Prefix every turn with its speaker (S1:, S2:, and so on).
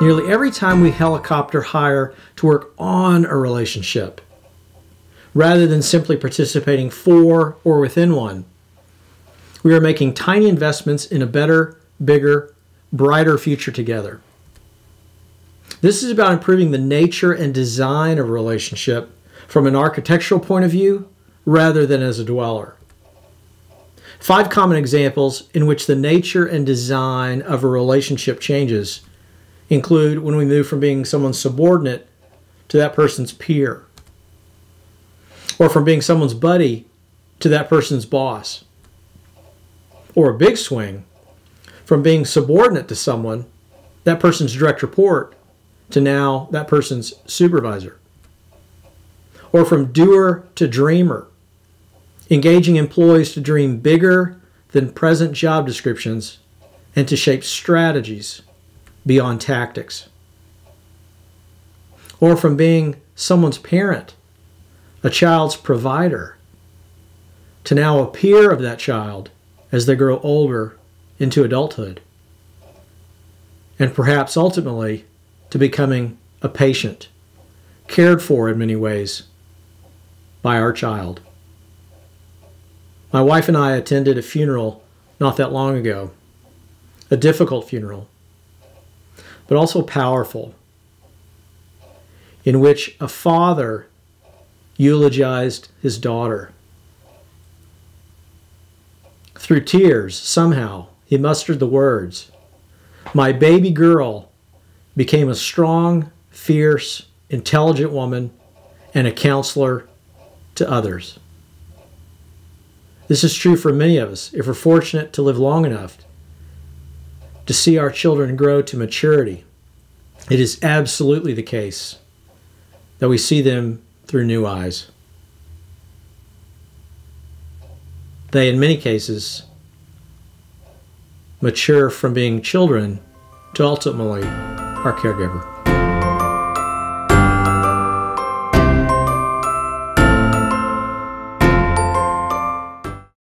S1: nearly every time we helicopter higher to work on a relationship, rather than simply participating for or within one. We are making tiny investments in a better, bigger, brighter future together. This is about improving the nature and design of a relationship from an architectural point of view rather than as a dweller. Five common examples in which the nature and design of a relationship changes include when we move from being someone's subordinate to that person's peer, or from being someone's buddy to that person's boss, or a big swing from being subordinate to someone, that person's direct report, to now that person's supervisor, or from doer to dreamer, engaging employees to dream bigger than present job descriptions and to shape strategies beyond tactics. Or from being someone's parent, a child's provider, to now a peer of that child as they grow older into adulthood. And perhaps ultimately to becoming a patient, cared for in many ways by our child. My wife and I attended a funeral not that long ago, a difficult funeral, but also powerful, in which a father eulogized his daughter. Through tears, somehow, he mustered the words My baby girl became a strong, fierce, intelligent woman and a counselor to others. This is true for many of us if we're fortunate to live long enough to see our children grow to maturity. It is absolutely the case that we see them through new eyes. They, in many cases, mature from being children to ultimately our caregiver.